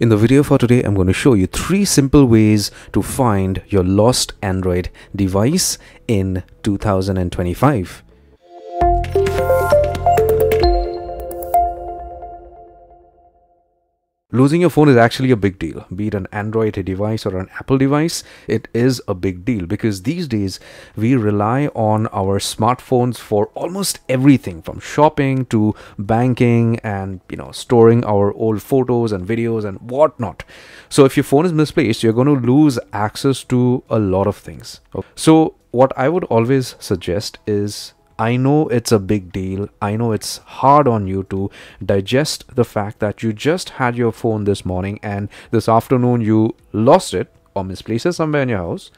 In the video for today, I'm going to show you three simple ways to find your lost Android device in 2025. Losing your phone is actually a big deal. Be it an Android device or an Apple device, it is a big deal because these days we rely on our smartphones for almost everything from shopping to banking and you know storing our old photos and videos and whatnot. So if your phone is misplaced, you're going to lose access to a lot of things. So what I would always suggest is I know it's a big deal. I know it's hard on you to digest the fact that you just had your phone this morning and this afternoon you lost it or misplaced it somewhere in your house.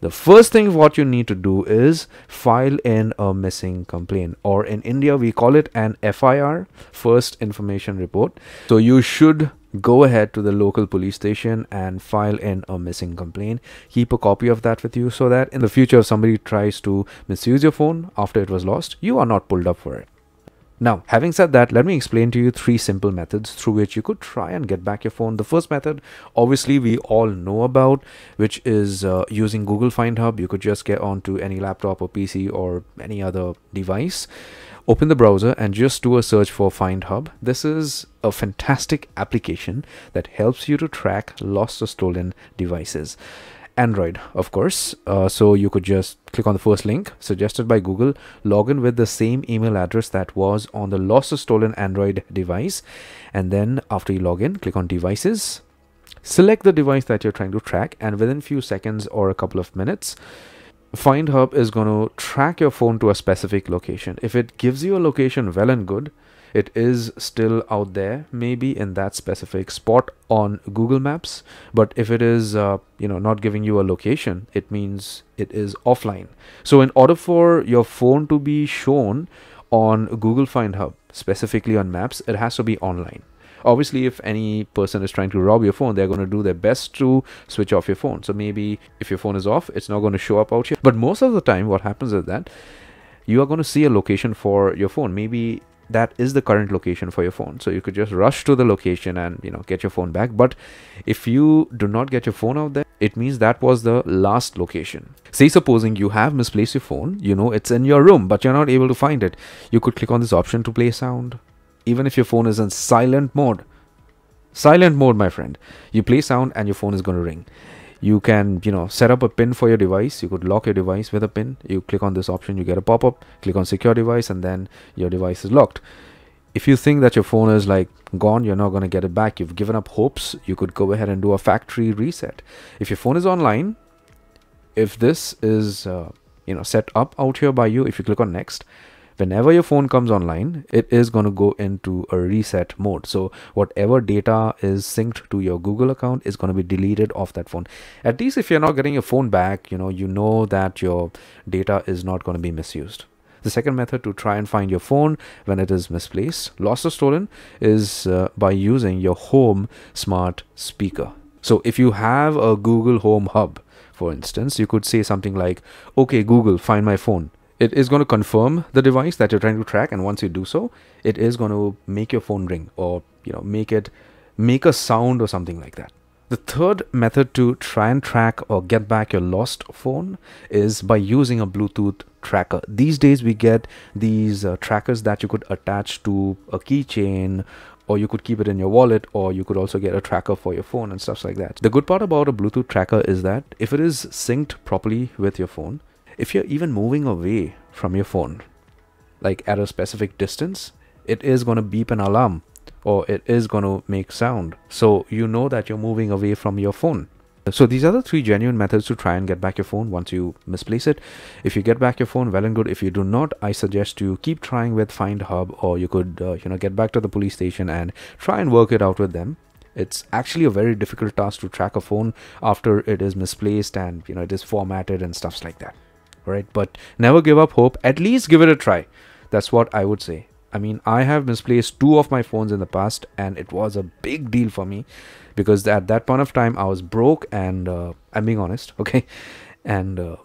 The first thing what you need to do is file in a missing complaint or in India we call it an FIR first information report. So you should go ahead to the local police station and file in a missing complaint keep a copy of that with you so that in the future if somebody tries to misuse your phone after it was lost you are not pulled up for it now, having said that, let me explain to you three simple methods through which you could try and get back your phone. The first method, obviously, we all know about, which is uh, using Google Find Hub. You could just get onto any laptop or PC or any other device open the browser and just do a search for Find Hub. This is a fantastic application that helps you to track lost or stolen devices. Android, of course. Uh, so you could just click on the first link suggested by Google, log in with the same email address that was on the lost or stolen Android device. And then after you log in, click on devices, select the device that you're trying to track. And within few seconds or a couple of minutes, Find Hub is going to track your phone to a specific location. If it gives you a location, well and good. It is still out there, maybe in that specific spot on Google Maps. But if it is, uh, you know, not giving you a location, it means it is offline. So in order for your phone to be shown on Google Find Hub, specifically on Maps, it has to be online obviously if any person is trying to rob your phone they're going to do their best to switch off your phone. So maybe if your phone is off it's not going to show up out here. But most of the time what happens is that you are going to see a location for your phone. Maybe that is the current location for your phone. So you could just rush to the location and you know get your phone back. But if you do not get your phone out there it means that was the last location. Say supposing you have misplaced your phone you know it's in your room but you're not able to find it. You could click on this option to play sound even if your phone is in silent mode. Silent mode, my friend. You play sound and your phone is going to ring. You can, you know, set up a pin for your device. You could lock your device with a pin. You click on this option, you get a pop-up, click on secure device, and then your device is locked. If you think that your phone is like gone, you're not going to get it back. You've given up hopes. You could go ahead and do a factory reset. If your phone is online, if this is, uh, you know, set up out here by you, if you click on next, whenever your phone comes online it is going to go into a reset mode. So whatever data is synced to your google account is going to be deleted off that phone. At least if you're not getting your phone back you know you know that your data is not going to be misused. The second method to try and find your phone when it is misplaced, lost or stolen, is uh, by using your home smart speaker. So if you have a Google Home Hub, for instance, you could say something like, okay, Google, find my phone it is going to confirm the device that you're trying to track and once you do so it is going to make your phone ring or you know make it make a sound or something like that. The third method to try and track or get back your lost phone is by using a bluetooth tracker. These days we get these uh, trackers that you could attach to a keychain or you could keep it in your wallet or you could also get a tracker for your phone and stuff like that. The good part about a bluetooth tracker is that if it is synced properly with your phone if you're even moving away from your phone, like at a specific distance, it is going to beep an alarm or it is going to make sound. So you know that you're moving away from your phone. So these are the three genuine methods to try and get back your phone once you misplace it. If you get back your phone, well and good. If you do not, I suggest you keep trying with Find Hub or you could, uh, you know, get back to the police station and try and work it out with them. It's actually a very difficult task to track a phone after it is misplaced and, you know, it is formatted and stuffs like that right? But never give up hope. At least give it a try. That's what I would say. I mean, I have misplaced two of my phones in the past, and it was a big deal for me because at that point of time I was broke, and uh, I'm being honest, okay, and uh,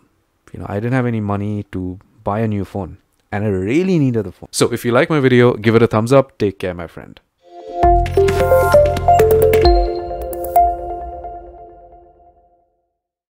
you know I didn't have any money to buy a new phone, and I really needed the phone. So if you like my video, give it a thumbs up. Take care, my friend.